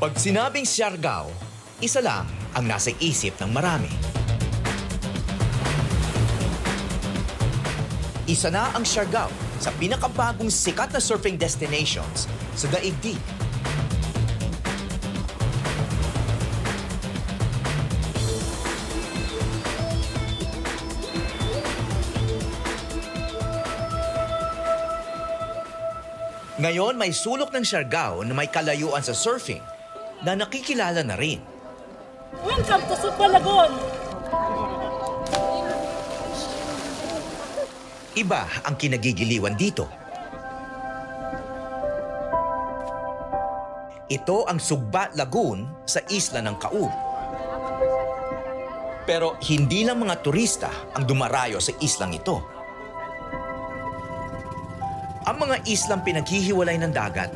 Pag sinabing Siargao, isa lang ang nasa isip ng marami. Isa na ang Siargao sa pinakabagong sikat na surfing destinations sa daigdig. Ngayon may sulok ng Siargao na may kalayuan sa surfing na nakikilala na rin. Welcome to Supalagon! Iba ang kinagigiliwan dito. Ito ang Sugba Lagoon sa isla ng Kaub. Pero hindi lang mga turista ang dumarayo sa islang ito. Ang mga islang pinaghihiwalay ng dagat,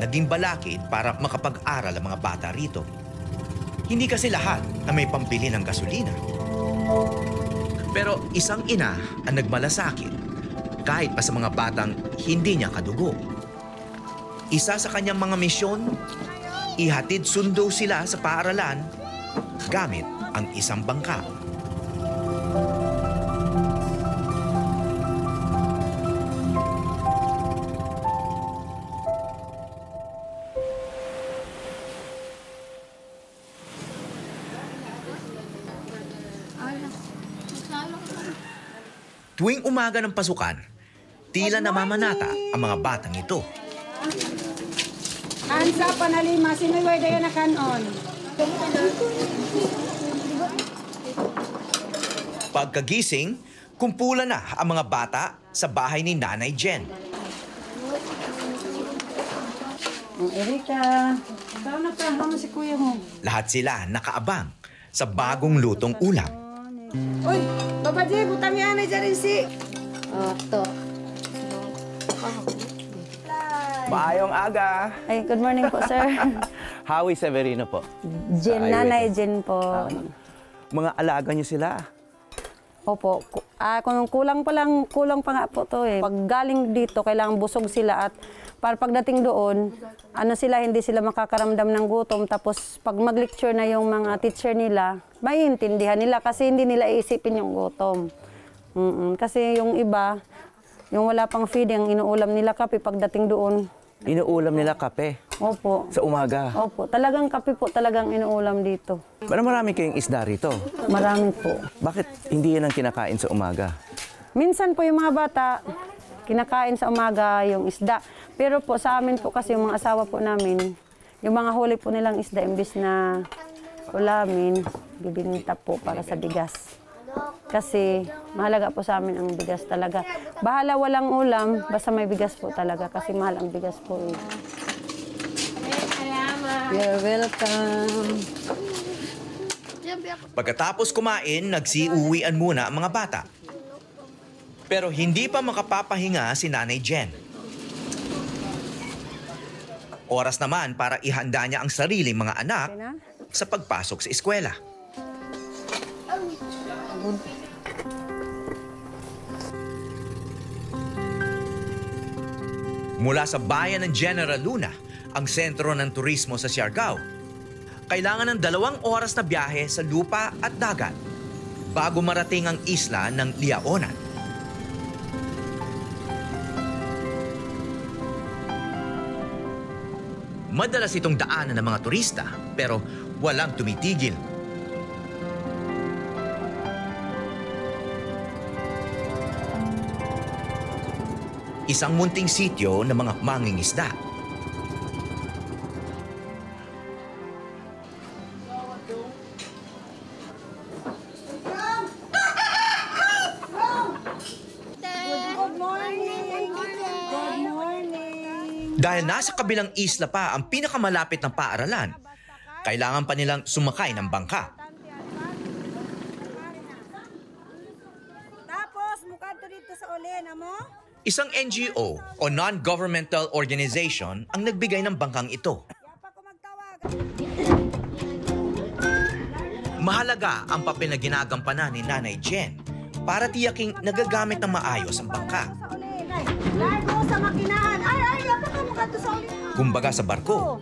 naging balakid para makapag-aral ang mga bata rito. Hindi kasi lahat na may pambili ng gasolina. Pero isang ina ang nagmalasakit kahit pa sa mga batang hindi niya kadugo. Isa sa kanyang mga misyon, ihatid sundo sila sa paaralan gamit ang isang bangka. Tuwing umaga ng pasukan, tila namamanata ang mga batang ito. Ansa panalima, sinuway dayo na kanon. Pagkagising, kumpulan na ang mga bata sa bahay ni Nanay Jen. Erika, saan na si kuya mo? Lahat sila nakaabang sa bagong lutong ulam. Uy, Baba J, butang yan na dyan rin si. Oto. Maayong aga. Ay, good morning po, sir. Howie Severino po. Jen, Sa nanay. Jen po. Mga alaga niyo sila. Opo. Ah, kung kulang pa lang, kulang pa nga po to eh. Pag galing dito, kailangan busog sila at para pagdating doon, ano sila, hindi sila makakaramdam ng gutom. Tapos pag mag-lecture na yung mga teacher nila, maiintindihan nila kasi hindi nila iisipin yung gutom. Mm-mm. Kasi yung iba, yung wala pang feeding, inuulam nila kape pagdating doon. Inuulam nila kape Opo. sa umaga. Opo, talagang kape po talagang inuulam dito. Pero marami kayong isda rito. Marami po. Bakit hindi yan ang kinakain sa umaga? Minsan po yung mga bata, kinakain sa umaga yung isda. Pero po sa amin po kasi yung mga asawa po namin, yung mga huli po nilang isda, imbis na ulamin, bibinta po para sa bigas. Kasi mahalaga po sa amin ang bigas talaga. Bahala walang ulam, basta may bigas po talaga kasi mahal ang bigas po. Eh. You're welcome. Pagkatapos kumain, nagsiuwian muna ang mga bata. Pero hindi pa makapapahinga si Nanay Jen. Oras naman para ihanda niya ang sariling mga anak sa pagpasok sa eskwela. Mula sa bayan ng General Luna, ang sentro ng turismo sa Siargao, kailangan ng dalawang oras na biyahe sa lupa at dagat bago marating ang isla ng Liaonan. Madalas itong daanan ng mga turista pero walang tumitigil. Isang munting sityo ng mga mangingisda. Dahil nasa kabilang isla pa ang pinakamalapit ng paaralan, kailangan pa nilang sumakay ng bangka. Tapos, mukha to dito sa ulin, amo? Isang NGO o non-governmental organization ang nagbigay ng bangkang ito. Mahalaga ang papel na ginagampanan ni Nanay Jen para tiyaking nagagamit ng maayos ang bangka. Largo sa makinahan. Ay, ay, apa Kumbaga sa barko,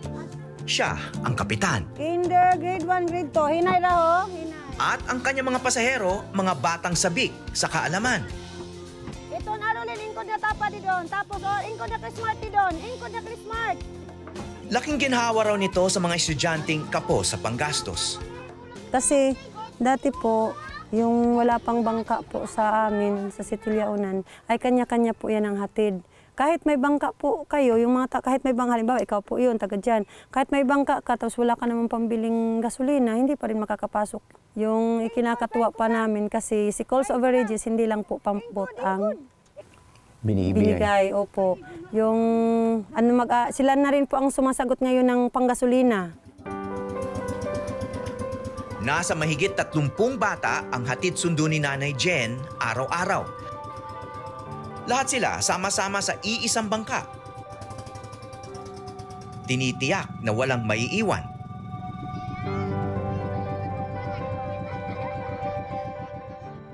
siya ang kapitan. Kinder, grade 1, grade 2. Hinay ra ho. Hinay. At ang kanyang mga pasahero, mga batang sabik sa kaalaman. Ito na rin, ingkod na tapa di doon. Tapos, oh, ingkod na Smart di doon. Ingkod na Smart. Laking ginhawa raw nito sa mga estudyanteng kapos sa panggastos. Kasi dati po, yung wala pang bangka po sa amin, sa Sitilyaunan, ay kanya-kanya po yan ang hatid. Kahit may bangka po kayo, yung mga ta- kahit may bangka, halimbawa ikaw po yun, taga dyan, kahit may bangka ka, tapos wala ka naman pambiling gasolina, hindi pa rin makakapasok. Yung ikinakatuwa pa namin kasi si Calls Overages, hindi lang po pampot ang Binibigay. binigay. Opo. Yung, ano mag, ah, sila na rin po ang sumasagot ngayon ng panggasolina. Nasa mahigit 30 bata ang hatid sundo ni Nanay Jen araw-araw. Lahat sila sama-sama sa iisang bangka. Tinitiyak na walang maiiwan.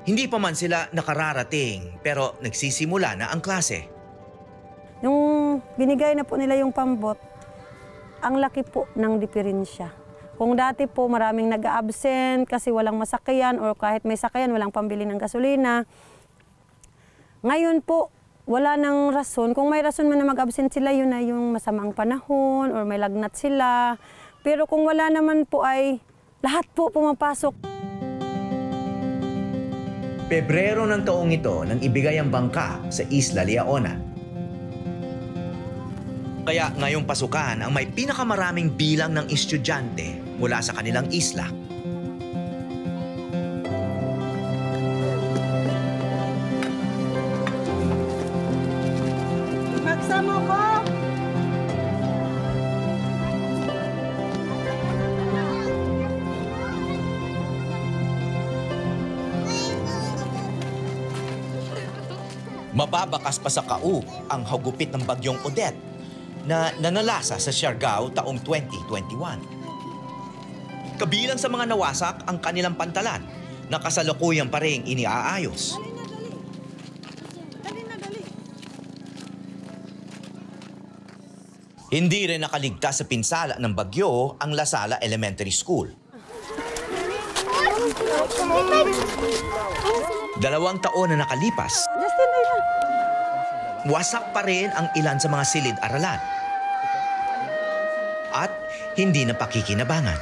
Hindi pa man sila nakararating pero nagsisimula na ang klase. Nung binigay na po nila yung pambot, ang laki po ng diferensya. Kung dati po maraming nag-absent kasi walang masakyan or kahit may sakyan, walang pambili ng gasolina. Ngayon po, wala nang rason. Kung may rason man na mag-absent sila, yun na yung masamang panahon or may lagnat sila. Pero kung wala naman po ay lahat po pumapasok. Pebrero ng taong ito nang ibigay ang bangka sa Isla Leona. Kaya ngayong pasukan ang may pinakamaraming bilang ng estudyante mula sa kanilang isla. Mababakas pa sa kau ang hagupit ng bagyong Odette na nanalasa sa Siargao taong 2021. Kabilang sa mga nawasak ang kanilang pantalan na kasalukuyan pa rin iniaayos. Hindi rin nakaligtas sa pinsala ng bagyo ang Lasala Elementary School. Dalawang taon na nakalipas, wasak pa rin ang ilan sa mga silid-aralan. At hindi na pakikinabangan.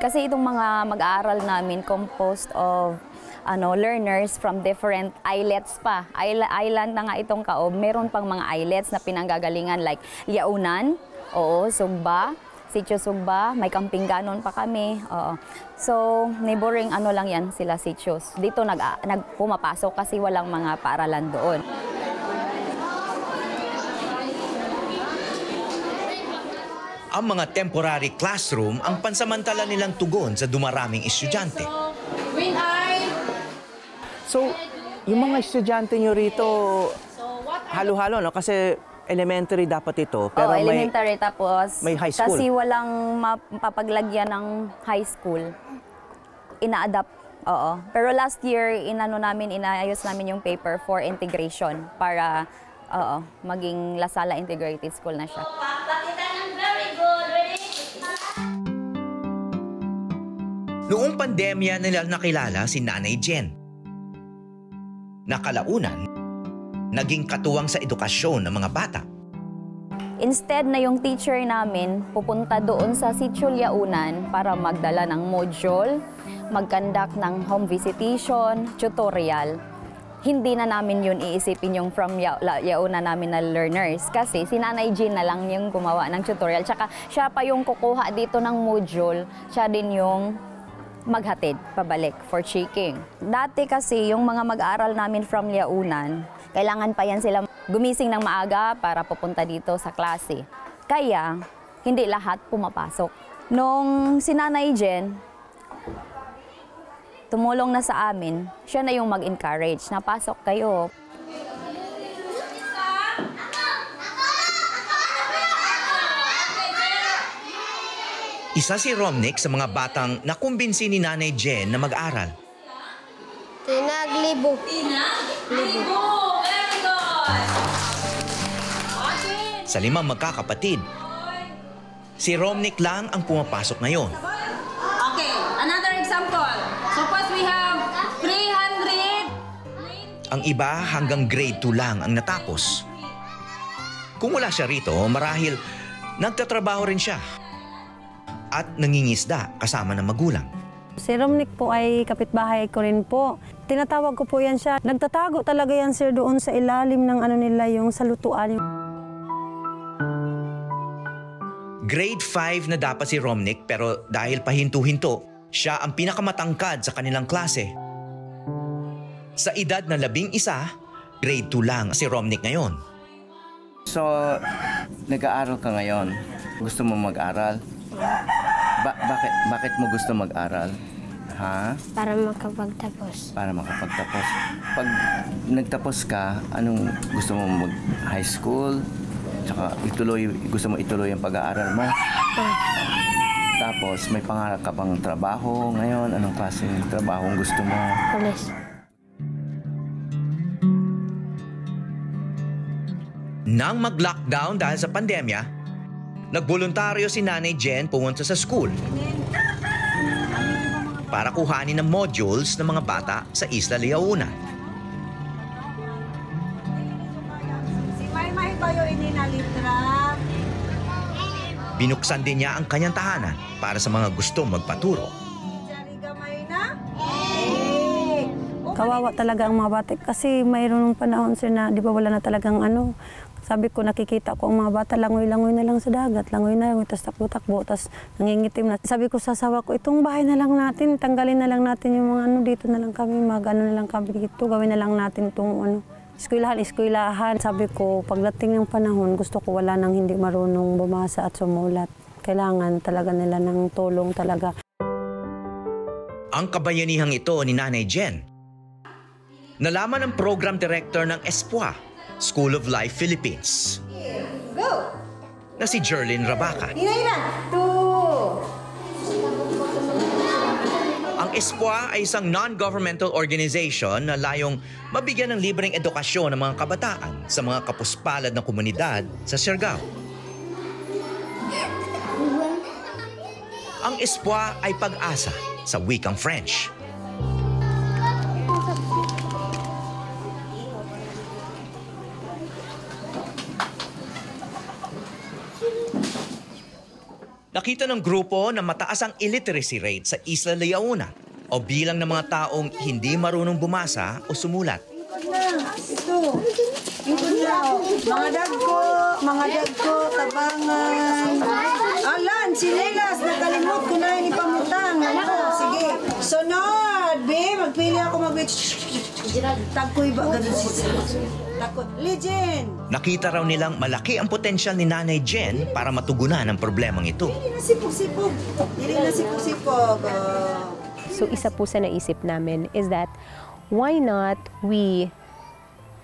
Kasi itong mga mag-aaral namin composed of ano learners from different islets pa. Isla- Island na nga itong kaob. Meron pang mga islets na pinanggagalingan like Liaunan, oo, Sugba, Sitio Sugba, may Kampinganon pa kami. Oo. So, neighboring ano lang yan sila sitios. Dito nag, nag pumapasok kasi walang mga paaralan doon. Ang mga temporary classroom ang pansamantala nilang tugon sa dumaraming estudyante. So, yung mga estudyante nyo rito, halo-halo, no? Kasi elementary dapat ito. Pero Oo, may, elementary tapos may high school. kasi walang mapapaglagyan ng high school. Ina-adapt. Oo. Pero last year inano namin inaayos namin yung paper for integration para oo, maging Lasala Integrated School na siya. Noong pandemya nila nakilala si Nanay Jen. Nakalaunan, naging katuwang sa edukasyon ng mga bata. Instead na yung teacher namin pupunta doon sa Sitio Liaunan para magdala ng module, mag-conduct ng home visitation, tutorial. Hindi na namin yun iisipin yung from Yauna namin na learners kasi si Nanay Jean na lang yung gumawa ng tutorial. Tsaka siya pa yung kukuha dito ng module, siya din yung maghatid pabalik for checking. Dati kasi yung mga mag-aaral namin from Liaunan, kailangan pa yan sila gumising ng maaga para pupunta dito sa klase. Kaya, hindi lahat pumapasok. Nung si Nanay Jen, tumulong na sa amin, siya na yung mag-encourage, napasok kayo. Isa si Romnick sa mga batang nakumbinsi ni Nanay Jen na mag-aral. Tinaglibo. Sa limang magkakapatid, si Romnick lang ang pumapasok ngayon. Okay, another example. Suppose we have 300. Ang iba hanggang grade 2 lang ang natapos. Kung wala siya rito, marahil nagtatrabaho rin siya. At nangingisda kasama ng magulang. Si Romnick po ay kapitbahay ko rin po. Tinatawag ko po yan siya. Nagtatago talaga yan sir doon sa ilalim ng ano nila yung salutuan. Grade 5 na dapat si Romnick pero dahil pahinto-hinto, siya ang pinakamatangkad sa kanilang klase. Sa edad na labing isa, grade 2 lang si Romnick ngayon. So, nag-aaral ka ngayon. Gusto mo mag-aral? Ba- bakit, bakit mo gusto mag-aral? Ha? Para makapagtapos. Para makapagtapos. Pag nagtapos ka, anong gusto mo mag-high school? Tsaka ituloy, gusto mo ituloy ang pag-aaral mo? Tapos, may pangarap ka pang trabaho ngayon? Anong klaseng trabaho ang gusto mo? Pulis. Nang mag-lockdown dahil sa pandemya, nagboluntaryo si Nanay Jen pumunta sa school para kuhanin ng modules ng mga bata sa Isla Leona. Maymay bayo ini na litra. Binuksan din niya ang kanyang tahanan para sa mga gustong magpaturo. Na. Eh. Kawawa talaga ang mga bata kasi mayroon ng panahon sir na di ba wala na talagang ano. Sabi ko nakikita ko ang mga bata langoy-langoy na lang sa dagat, langoy na lang, tapos takbo-takbo, tapos nangingitim na. Sabi ko sa asawa ko, itong bahay na lang natin, tanggalin na lang natin yung mga ano, dito na lang kami, mag ano na lang kami dito, gawin na lang natin itong ano, eskwelahan, eskwelahan. Sabi ko, pagdating ng panahon, gusto ko wala nang hindi marunong bumasa at sumulat. Kailangan talaga nila ng tulong talaga. Ang kabayanihang ito ni Nanay Jen. Nalaman ng program director ng ESPWA, School of Life Philippines, Go. na si Jerlyn Rabaca. Ina ina. Two. Ang ESPWA ay isang non-governmental organization na layong mabigyan ng libreng edukasyon ng mga kabataan sa mga kapuspalad na komunidad sa Siargao. Ang ESPWA ay pag-asa sa wikang French. Nakita ng grupo na mataas ang illiteracy rate sa Isla Leona o bilang ng mga taong hindi marunong bumasa o sumulat. Ito. Ingkod na. Mga dagko, mga dagko, tabangan. Alan, sinelas, nakalimot ko na yung ipamutang. Ano, sige. Sunod, be, magpili ako mag Tagkoy ba, ganun si Takot. Legend. Nakita raw nilang malaki ang potensyal ni Nanay Jen para matugunan ang problemang ito. Hindi na sipog-sipog. Hindi na sipog-sipog. Oh. So isa po sa naisip namin is that why not we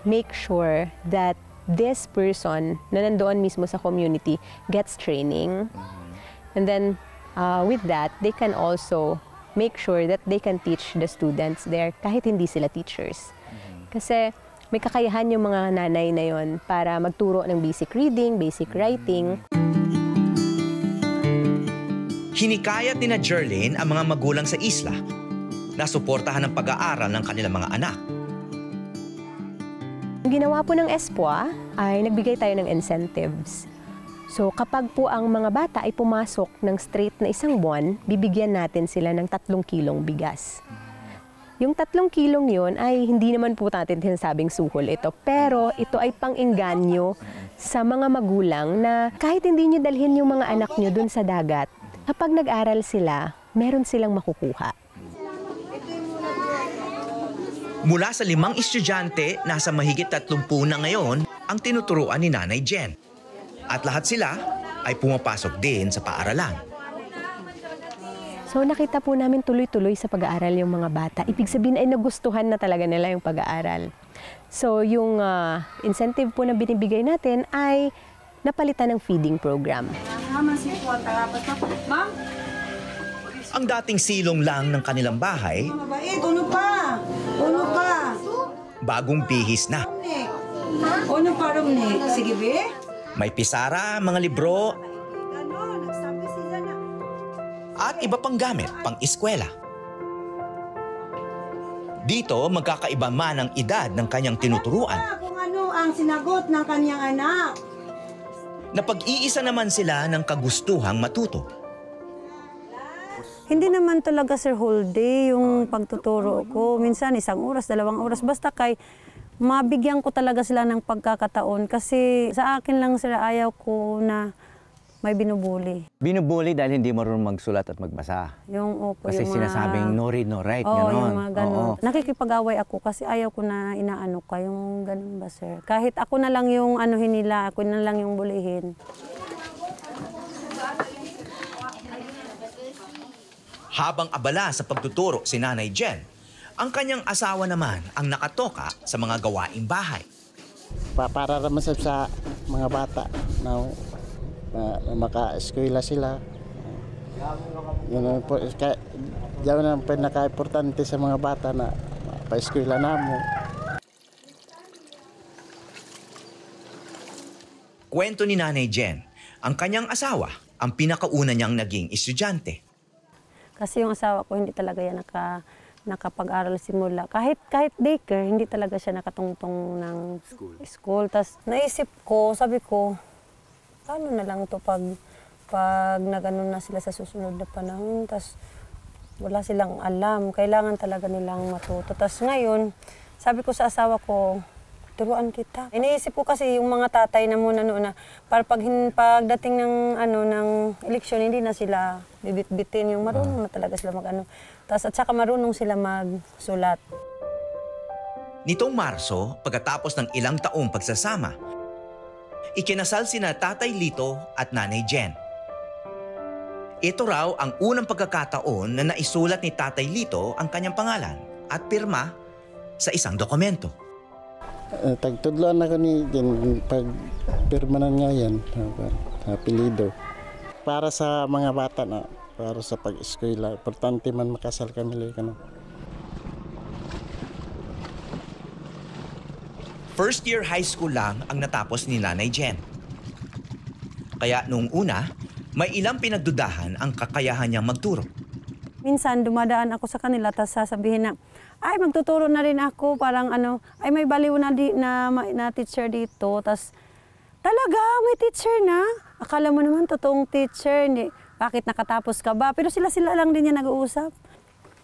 make sure that this person na nandoon mismo sa community gets training. And then uh, with that, they can also make sure that they can teach the students there kahit hindi sila teachers. Kasi may kakayahan yung mga nanay na yon para magturo ng basic reading, basic writing. Hinikayat ni na Jerlyn ang mga magulang sa isla na suportahan ang pag-aaral ng kanilang mga anak. Ang ginawa po ng ESPWA ay nagbigay tayo ng incentives. So kapag po ang mga bata ay pumasok ng straight na isang buwan, bibigyan natin sila ng tatlong kilong bigas. Yung tatlong kilong yun ay hindi naman po natin sinasabing suhol ito, pero ito ay pang-inganyo sa mga magulang na kahit hindi nyo dalhin yung mga anak nyo dun sa dagat, kapag nag-aral sila, meron silang makukuha. Mula sa limang estudyante, nasa mahigit 30 na ngayon ang tinuturuan ni Nanay Jen. At lahat sila ay pumapasok din sa paaralan. So nakita po namin tuloy-tuloy sa pag-aaral yung mga bata. Ibig sabihin ay nagustuhan na talaga nila yung pag-aaral. So yung ah, incentive po na binibigay natin ay napalitan ng feeding program. Ang dating silong lang ng kanilang bahay, Mabait, uno pa. Uno pa. bagong bihis na. Uno pa, Romnek. Sige, be. May pisara, mga libro, at iba pang gamit pang eskwela. Dito, magkakaiba man ang edad ng kanyang tinuturuan. Kung ano ang sinagot ng kanyang anak. Napag-iisa naman sila ng kagustuhang matuto. Hindi naman talaga sir whole day yung pagtuturo ko. Minsan isang oras, dalawang oras. Basta kay mabigyan ko talaga sila ng pagkakataon. Kasi sa akin lang sir ayaw ko na may binubuli. Binubuli dahil hindi marunong magsulat at magbasa. Yung opo, Kasi yung mga... sinasabing no read, no write, Oo, ganon. yung mga ganun. Oo. Nakikipag-away ako kasi ayaw ko na inaano ka, yung ganun ba sir? Kahit ako na lang yung anuhin nila, ako na lang yung bulihin. Habang abala sa pagtuturo si Nanay Jen, ang kanyang asawa naman ang nakatoka sa mga gawaing bahay. pa para naman sa, sa mga bata na, na, na maka-eskwela sila. Yun ang po, kaya, yan ang pinaka-importante sa mga bata na pa-eskwela namo. Kwento ni Nanay Jen, ang kanyang asawa ang pinakauna niyang naging estudyante. Kasi yung asawa ko hindi talaga yan naka, nakapag-aral simula. Kahit kahit daycare, hindi talaga siya nakatungtong ng school. school. Tapos naisip ko, sabi ko, paano na lang to pag pag nagano na sila sa susunod na panahon. Tapos wala silang alam. Kailangan talaga nilang matuto. Tapos ngayon, sabi ko sa asawa ko, turuan kita. Iniisip ko kasi yung mga tatay na muna noon na para pag hin- pagdating ng ano ng eleksyon hindi na sila bibit-bitin yung marunong na talaga sila mag ano. Tapos at saka marunong sila magsulat. Nitong Marso, pagkatapos ng ilang taong pagsasama, ikinasal sina Tatay Lito at Nanay Jen. Ito raw ang unang pagkakataon na naisulat ni Tatay Lito ang kanyang pangalan at pirma sa isang dokumento. Uh, tagtudloan ako ni din pag permanan nga yan, apelido. Para sa mga bata na, para sa pag-eskwela, importante man makasal kami like, First year high school lang ang natapos ni Nanay Jen. Kaya nung una, may ilang pinagdudahan ang kakayahan niyang magturo. Minsan dumadaan ako sa kanila tapos sasabihin na, ay magtuturo na rin ako, parang ano, ay may baliw na, di, na, na teacher dito. Tapos, talaga, may teacher na. Akala mo naman totoong teacher, hindi. Bakit nakatapos ka ba? Pero sila-sila lang din yan nag-uusap.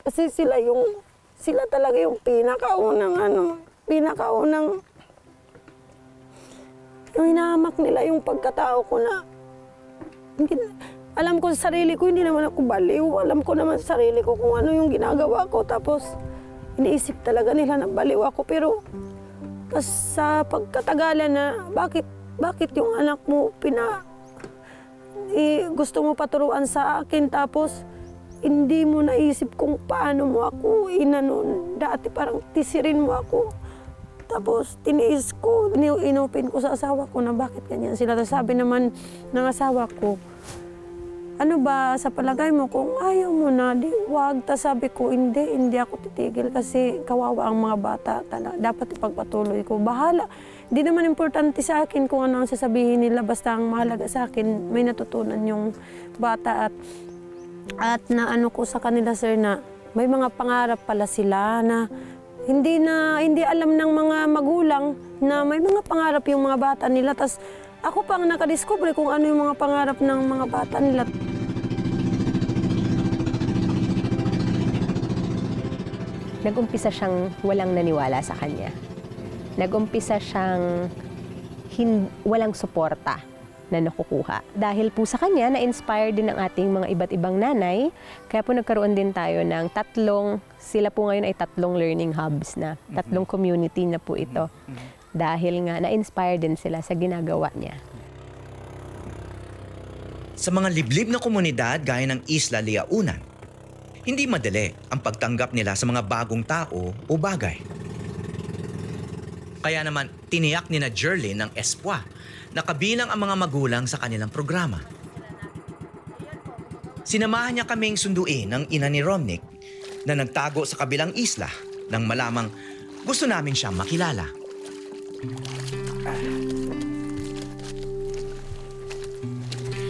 Kasi sila yung, sila talaga yung pinakaunang ano, pinakaunang, yung hinahamak nila yung pagkatao ko na, hindi, alam ko sa sarili ko, hindi naman ako baliw. Alam ko naman sa sarili ko kung ano yung ginagawa ko. Tapos, iniisip talaga nila na baliw ako. Pero, tas sa pagkatagalan na, bakit, bakit yung anak mo pina, eh, gusto mo paturuan sa akin. Tapos, hindi mo naisip kung paano mo ako inanon. Dati parang tisirin mo ako. Tapos tiniis ko, inopin ko sa asawa ko na bakit ganyan sila. Tapos sabi naman ng asawa ko, ano ba sa palagay mo kung ayaw mo na, di wag. Tapos sabi ko, hindi, hindi ako titigil kasi kawawa ang mga bata. Tala, dapat ipagpatuloy ko. Bahala. Hindi naman importante sa akin kung ano ang sasabihin nila. Basta ang mahalaga sa akin, may natutunan yung bata at at na ano ko sa kanila sir na may mga pangarap pala sila na hindi na hindi alam ng mga magulang na may mga pangarap yung mga bata nila tas ako pang nakadiscover kung ano yung mga pangarap ng mga bata nila. Nagumpisa siyang walang naniwala sa kanya. Nagumpisa siyang hin- walang suporta na nakukuha. Dahil po sa kanya, na-inspire din ang ating mga iba't ibang nanay. Kaya po nagkaroon din tayo ng tatlong, sila po ngayon ay tatlong learning hubs na. Tatlong community na po ito. Dahil nga, na-inspire din sila sa ginagawa niya. Sa mga liblib na komunidad gaya ng Isla Liaunan, hindi madali ang pagtanggap nila sa mga bagong tao o bagay. Kaya naman, tiniyak ni na Jerlyn ng Espwa na kabilang ang mga magulang sa kanilang programa. Sinamahan niya kaming sunduin ng ina ni Romnick na nagtago sa kabilang isla nang malamang gusto namin siyang makilala.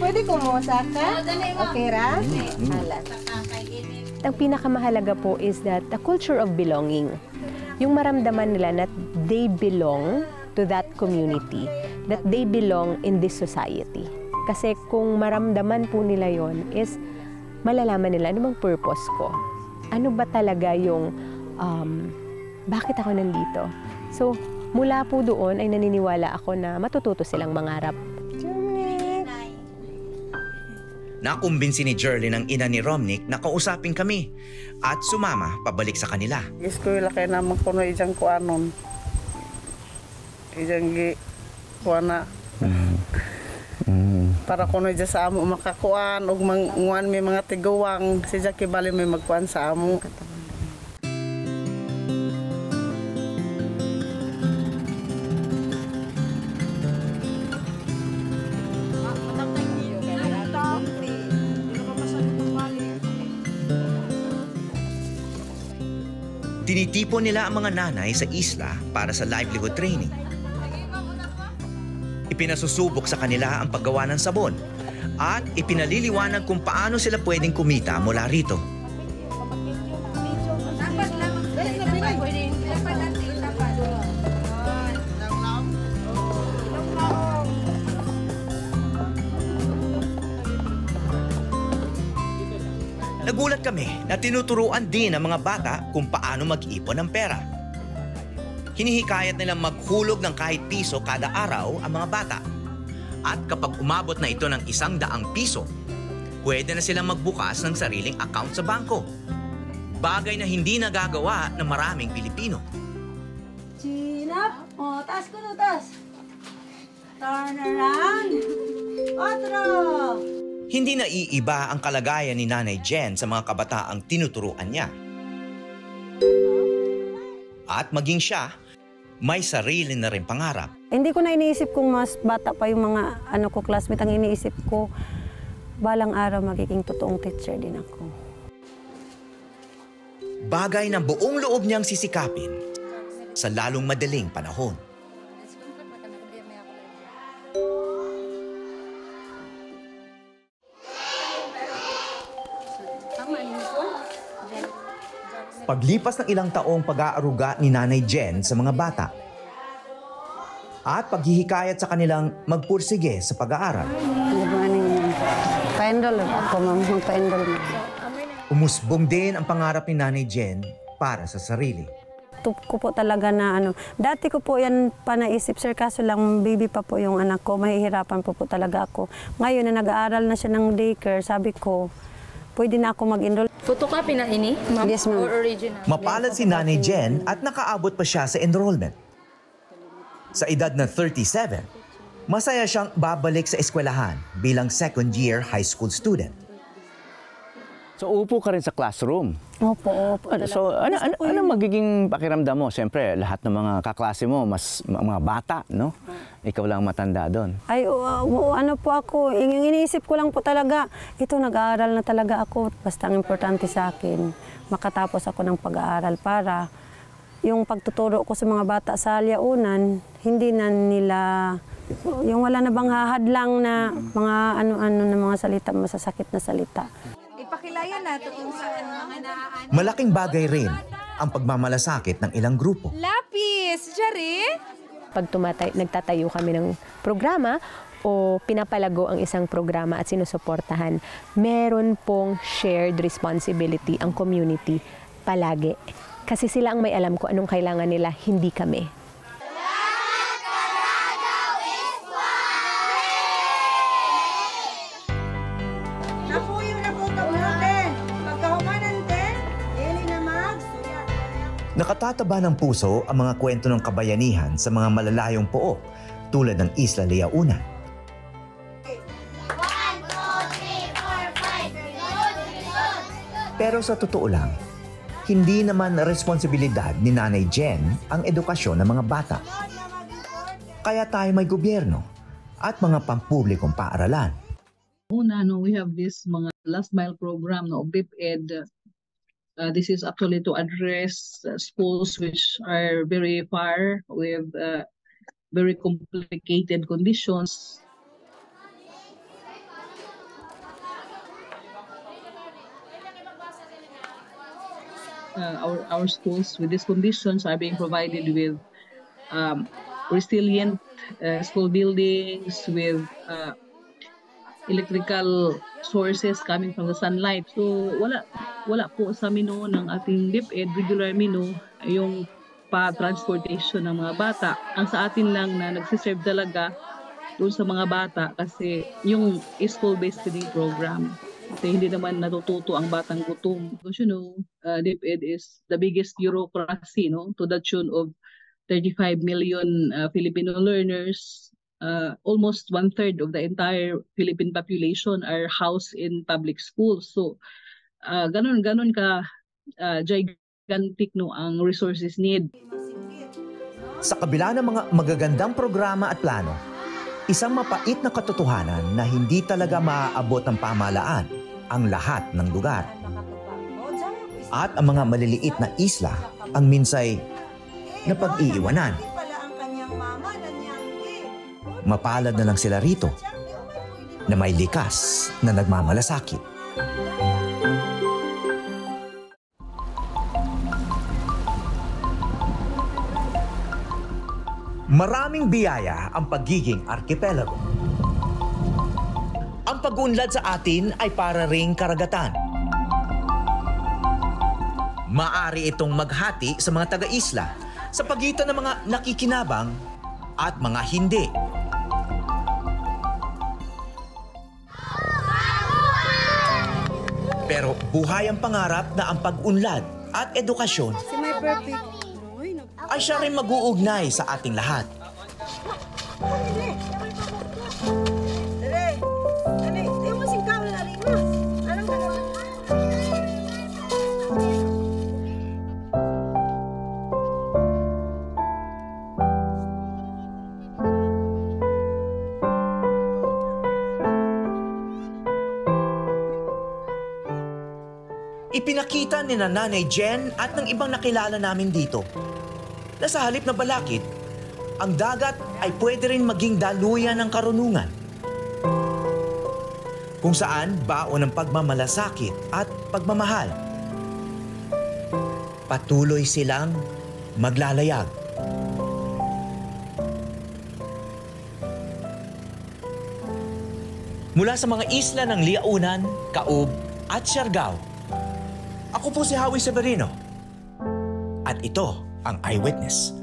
Pwede kumusa ka? Okay ra? Alas. Ang pinakamahalaga po is that the culture of belonging. Yung maramdaman nila that they belong to that community, that they belong in this society. Kasi kung maramdaman po nila yon is malalaman nila ano bang purpose ko. Ano ba talaga yung um, bakit ako nandito? So, mula po doon ay naniniwala ako na matututo silang mangarap. Nakumbinsi ni Jerly ng ina ni Romnick na kausapin kami at sumama pabalik sa kanila. Eskwela kay naman kuno ijang kuanon. Ijang gi kuana. Para kuno ija sa amo makakuan ug manguan may mga tiguwang si Jackie bali may magkuan sa amo. Tinitipon nila ang mga nanay sa isla para sa livelihood training. Ipinasusubok sa kanila ang paggawa ng sabon at ipinaliliwanag kung paano sila pwedeng kumita mula rito. Nagulat kami na tinuturuan din ng mga bata kung paano mag-ipon ng pera. Hinihikayat nilang maghulog ng kahit piso kada araw ang mga bata. At kapag umabot na ito ng isang daang piso, pwede na silang magbukas ng sariling account sa bangko. Bagay na hindi nagagawa ng maraming Pilipino. Chin up. O, taas ko no, taas. Turn around. Otro. Hindi na iiba ang kalagayan ni Nanay Jen sa mga kabataang tinuturuan niya. At maging siya, may sarili na rin pangarap. Hindi ko na iniisip kung mas bata pa yung mga ano ko classmate. Ang iniisip ko, balang araw magiging totoong teacher din ako. Bagay na buong loob niyang sisikapin sa lalong madaling panahon. Paglipas ng ilang taong pag-aaruga ni Nanay Jen sa mga bata at paghihikayat sa kanilang magpursige sa pag-aaral, ako, ma'am. Umusbong din ang pangarap ni Nanay Jen para sa sarili. Tup ko po talaga na ano. Dati ko po yan pa naisip, sir, kaso lang baby pa po yung anak ko. Mahihirapan po po talaga ako. Ngayon na nag-aaral na siya ng daycare, sabi ko, pwede na ako mag-enroll. Photocopy na ini? Yes, ma'am. Or original? Mapalad si Nanay Jen at nakaabot pa siya sa enrollment. Sa edad na 37, masaya siyang babalik sa eskwelahan bilang second year high school student. So upo ka rin sa classroom. Opo, opo. Ano, so ano, ano, ano magiging pakiramdam mo? Siyempre, lahat ng mga kaklase mo, mas mga bata, no? Ikaw lang matanda doon. Ay, o- ano po ako, yung yung iniisip ko lang po talaga, ito nag-aaral na talaga ako. Basta ang importante sa akin, makatapos ako ng pag-aaral para yung pagtuturo ko sa mga bata sa alyaunan, hindi na nila, yung wala na bang hahadlang na mga ano-ano na mga salita, masasakit na salita. Ipakilaya na to kung saan mga naan. Malaking bagay rin ang pagmamalasakit ng ilang grupo. Lapis, Jari. Pag tumatay, nagtatayo kami ng programa o pinapalago ang isang programa at sinusuportahan, meron pong shared responsibility ang community palagi. Kasi sila ang may alam ko anong kailangan nila, hindi kami. Nakatataba ng puso ang mga kwento ng kabayanihan sa mga malalayong pook tulad ng Isla Leauna. Pero sa totoo lang, hindi naman responsibilidad ni Nanay Jen ang edukasyon ng mga bata. Kaya tayo may gobyerno at mga pampublikong paaralan. Una, no, we have this mga last mile program no, of DepEd. Uh, this is actually to address uh, schools which are very far with uh, very complicated conditions. Uh, our, our schools with these conditions are being provided with um, resilient uh, school buildings with electrical sources coming from the sunlight. So wala wala po sa menu ng ating DepEd regular menu yung pa-transportation ng mga bata. Ang sa atin lang na nagsiserve talaga doon sa mga bata kasi yung school-based feeding program. Kasi hindi naman natututo ang batang gutom. Because you know, uh, DepEd is the biggest bureaucracy no to the tune of 35 million uh, Filipino learners uh, almost one third of the entire Philippine population are housed in public schools. So, uh, ganun ganun ka uh, gigantic no ang resources need. Sa kabila ng mga magagandang programa at plano, isang mapait na katotohanan na hindi talaga maaabot ng pamahalaan ang lahat ng lugar. At ang mga maliliit na isla ang minsay na pag-iiwanan. Mapalad na lang sila rito na may likas na nagmamalasakit. Maraming biyaya ang pagiging arkipelago. Ang pag-unlad sa atin ay para ring karagatan. Maari itong maghati sa mga taga-isla sa pagitan ng mga nakikinabang at mga hindi. Pero buhay ang pangarap na ang pag-unlad at edukasyon ay siya rin mag-uugnay sa ating lahat. Ni na Nanay Jen at ng ibang nakilala namin dito na halip na balakid, ang dagat ay pwede rin maging daluyan ng karunungan. Kung saan baon ng pagmamalasakit at pagmamahal. Patuloy silang maglalayag. Mula sa mga isla ng Liaunan, Kaub at Siargao, ako po si Howie Severino. At ito ang Eyewitness.